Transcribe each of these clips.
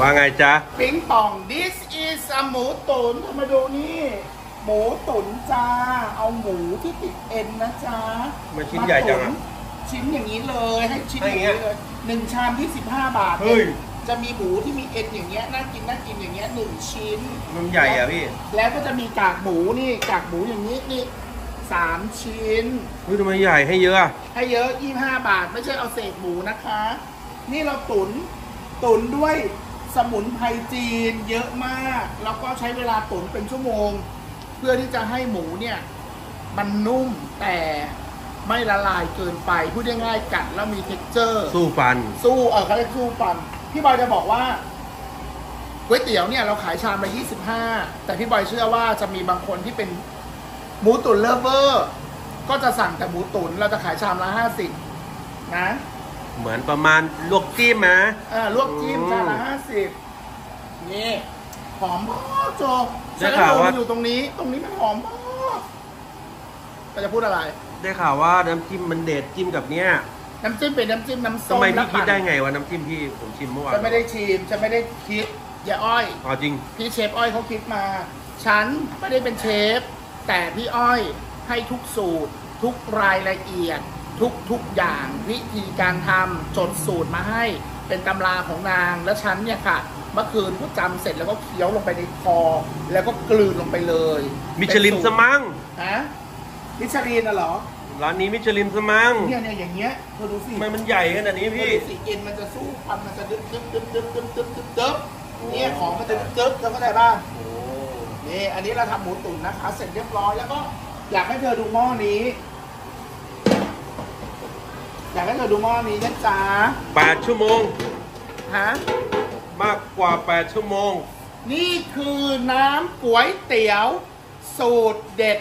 ว่าไงจ๊ะ ปิงปอง this is a หมูตุ๋นมาดูนี่ หมูตุ๋นจ้า เอาหมูที่ติดเอ็นนะจ๊ะมันชิ้นใหญ่จังอะมาตุ๋นชิ้นอย่างนี้เลยให้ชิ้นให้ออย่างย่างเงี้ยนี้เลยหนึ่งชามที่สิบห้าบาทเฮ้ยจะมีหมูที่มีเอ็นอย่างเงี้ยน่ากินน่ากินอย่างเงี้ยหนึ่งชิ้นมันใหญ่อะพี่ แล้วก็จะมีกากหมูนี่กากหมูอย่างนี้นี่สามชิ้นเฮ้ยทำไมใหญ่ให้เยอะอะให้เยอะ25บาท ไม่ใช่เอาเศษหมูนะคะ นี่เราตุ๋น ตุ๋นด้วย สมุนไพรจีนเยอะมาก แล้วก็ใช้เวลาตุ๋นเป็นชั่วโมง เพื่อที่จะให้หมูเนี่ย มันนุ่มแต่ไม่ละลายเกินไป พูดง่ายๆกัดแล้วมี texture สู้ฟัน สู้เออเขาเรียกสู้ฟัน พี่บอยจะบอกว่าก๋วยเตี๋ยวเนี่ยเราขายชามละ25 แต่พี่บอยเชื่อว่าจะมีบางคนที่เป็นหมูตุ๋น lover ก็จะสั่งแต่หมูตุ๋นเราจะขายชามละ50นะ เหมือนประมาณลวกจิ้มนะ เออลวกจิ้มอืมชามละ50นี่หอมมากโจได้ข่าวว่าฉันอยู่ตรงนี้ ตรงนี้มันหอมมากก็จะพูดอะไร ได้ข่าวว่าน้ำจิ้มมันเด็ดจิ้มกับเนี้ยน้ำจิ้มเป็นน้ำจิ้มน้ำทำส้มไมพี่และคิดปั่นได้ไงวะน้ำจิ้มพี่ผมชิมเมื่อวานฉันไม่ได้ชิมฉันไม่ได้คิดอย่าอ้อยอ๋อจริงพี่เชฟอ้อยเขาคิดมา ฉันไม่ได้เป็นเชฟ แต่พี่อ้อยให้ทุกสูตร ทุกรายละเอียด ทุกทุกอย่างวิธีการทำจดสูตรมาให้เป็นตำราของนางแล้วฉันเนี่ยค่ะ เมื่อคืนก็จำเสร็จแล้วก็เคี้ยวลงไปในคอ แล้วก็กลืนลงไปเลยมิชลินสมังฮะมิชลินน่ะเหรอร้านนี้มิชลินสมังเนี่ยเนี่ยอย่างเงี้ยเธอดูสิทำไมมันใหญ่ขนาดนี้เธอพี่ดูสิเอ็นมันจะสู้ฟันมันจะดึ๊บดึ๊บดึ๊บดึ๊บดึ๊บดึ๊บดึ๊บดึ๊บเนี่ยของมันจะดึ๊บดึ๊บเธอเข้าใจป่ะโอ้นี่อันนี้เราทำหมูตุ๋นนะคะ เสร็จเรียบร้อยแล้วก็อยากให้เธอดูหม้อนี้ อยากให้เธอดูหม้อนี้นะจ๊ะแปดชั่วโมง ฮะ มากกว่าแปดชั่วโมง นี่คือน้ำก๋วยเตี๋ยว สูตรเด็ด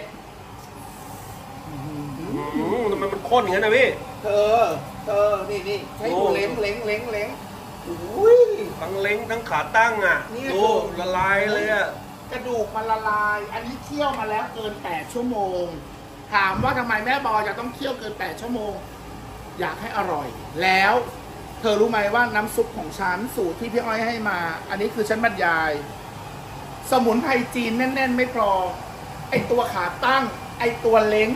อืมทำไมมันข้นอย่างนั้นนะพี่ เธอ เธอ นี่นี่ให้ดูโอ้เล้งเล้งเล้งเล้งอุ้ย ทั้งเล้งทั้งขาตั้งอะนี่ดูละลายเลยอะ กระดูกมันละลาย อันนี้เคี่ยวมาแล้วเกิน 8 ชั่วโมง ถามว่าทำไมแม่บอยจะต้องเคี่ยวเกิน 8 ชั่วโมง อยากให้อร่อย แล้วเธอรู้ไหมว่าน้ำซุปของฉันสูตรที่พี่อ้อยให้มา อันนี้คือฉันบรรยาย สมุนไพรจีนแน่น ๆ ไม่พอไอตัวขาตั้ง ไอตัวเล้ง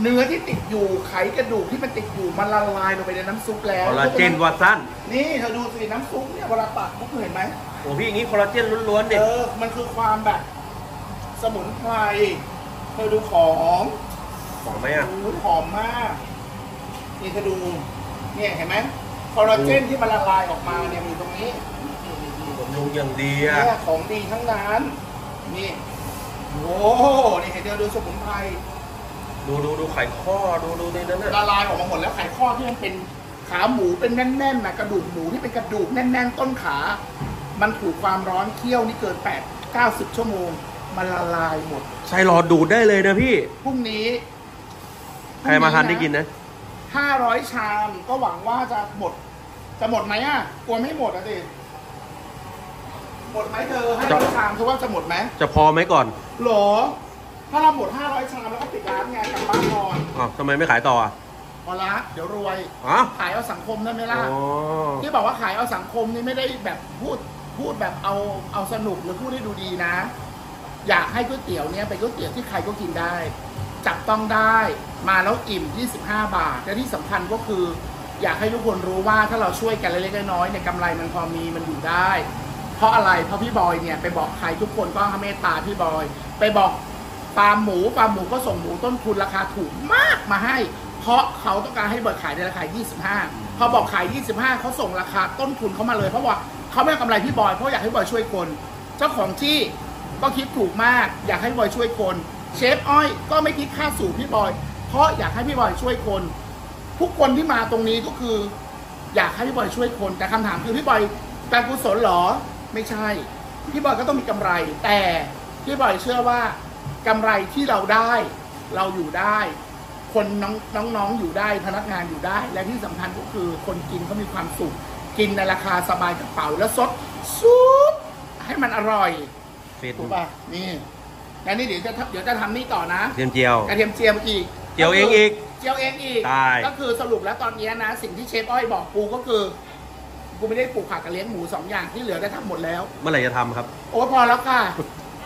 เนื้อที่ติดอยู่ไขกระดูกที่มันติดอยู่มันละลายลงไปในน้ำซุปแล้วคอลลาเจนวาสั้นนี่เธอดูสิน้ำซุปเนี่ยเวลาตักพวกเห็นไหมโอ้พี่อย่างนี้คอลลาเจนล้วนๆเด็เออมันคือความแบบ สมุนไพรเธอดูของบอกไหมอะโอ้ยหอมมาก นี่เธอดูเนี่ยเห็นไหมคอลลาเจนที่มันละลายออกมาเนี่ยมีตรงนี้ผมลงอย่างดีอะเนี่ยของดีทั้งนั้นนี่โอ้โหนี่เห็นเธอดูสมุนไพรดูดูดูไข่ข้อดูดูในนั้นน่ะละลายออกมาหมดแล้วไขข้อที่มันเป็นขาหมูเป็นแน่นๆนะกระดูกหมูที่เป็นกระดูกแน่น ๆ ต้นขา มันถูกความร้อนเคี่ยวนี่เกิน8 90 ชั่วโมง มันละลายหมดใส่หลอดดูดได้เลยนะพี่พรุ่งนี้ ใครมาทานได้กินนะ ห้าร้อยชามก็หวังว่าจะหมด จะหมดไหมอะกลัวไม่หมดอะสิหมดไหมเธอห้าร้อยชามเธอว่าจะหมดไหมจะพอไหมก่อนหรอ ถ้าเราหมดห้าร้อยชามแล้วก็ปิดร้านไงกลับบ้านนอนอ๋อทำไมไม่ขายต่ออะพอละเดี๋ยวรวยอ๋อขายเอาสังคมได้ไหมล่ะอ๋อที่บอกว่าขายเอาสังคมนี่ไม่ได้แบบพูดพูดแบบเอาเอาสนุกหรือพูดให้ดูดีนะ อยากให้ก๋วยเตี๋ยวเนี่ยเป็นก๋วยเตี๋ยวที่ใครก็กินได้ จับต้องได้มาแล้วอิ่ม 25 บาท และที่สำคัญก็คือ อยากให้ทุกคนรู้ว่าถ้าเราช่วยกันเล็กๆน้อยๆเนี่ยกำไรมันพอมีมันอยู่ได้ เพราะอะไรเพราะพี่บอยเนี่ยไปบอกใครทุกคนก็ให้เมตตาพี่บอย ไปบอกปาล์มหมูปาล์มหมูก็ส่งหมูต้นทุนราคาถูกมากมาให้ เพราะเขาต้องการให้เบอยขายในราคา 25 พอบอกขาย 25 เขาส่งราคาต้นทุนเขามาเลย เพราะว่าเขาไม่เอากำไรพี่บอยเพราะอยากให้บอยช่วยคน เจ้าของที่ก็คิดถูกมาก อยากให้บอยช่วยคน เชฟอ้อยก็ไม่คิดค่าสูตรพี่บอย เพราะอยากให้พี่บอยช่วยคน ทุกคนที่มาตรงนี้ก็คือ อยากให้พี่บอยช่วยคน แต่คำถามคือพี่บอยการกุศลเหรอไม่ใช่ พี่บอยก็ต้องมีกำไร แต่พี่บอยเชื่อว่ากำไรที่เราได้เราอยู่ได้ คนน้องน้องๆอยู่ได้พนักงานอยู่ได้ และที่สำคัญก็คือคนกินเขามีความสุข กินในราคาสบายกระเป๋าแล้วสดซุปให้มันอร่อยเฟซถูกป่ะนี่ แล้วนี่เดี๋ยวจะทำเดี๋ยวจะทำนี่ต่อนะเทียมเจียว กระเทียมเจียวอีกเจียวเองอีก เจียวเองอีกตาย ก็คือสรุปแล้วตอนนี้นะ สิ่งที่เชฟอ้อยบอกปูก็คือ กูไม่ได้ปลูกผักกับเลี้ยงหมูสองอย่างที่เหลือได้ทำหมดแล้ว เมื่อไหร่จะทำครับ โอ้พอแล้วค่ะ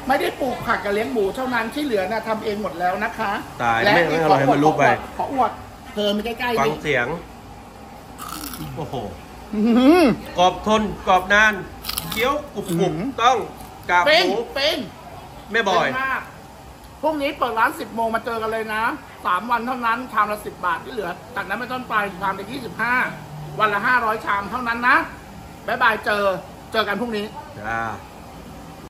ไม่ได้ปลูกผักกับเลี้ยงหมูเท่านั้นที่เหลือนะทำเองหมดแล้วนะคะตายและไม่ไม่อร่อยให้มันรูปไป ขออวดเธอไม่ใกล้ๆฟังดิเสียง โอ้โห อื้อหือ กรอบทนกรอบนานเคี้ยวกรุบกรุบอื้อหือต้องกาบเป็หนมูเป็นแม่บอย เป็นมาก พรุ่งนี้เปิดร้าน 10 โมงมาเจอกันเลยนะสามวันเท่านั้น ชามละ 10 บาทที่เหลือ จากนั้นเป็นต้นไปชามละ25 วันละ 500 ชามเท่านั้นนะ บ๊ายบายเจอ เจอกันพรุ่งนี้ จ้า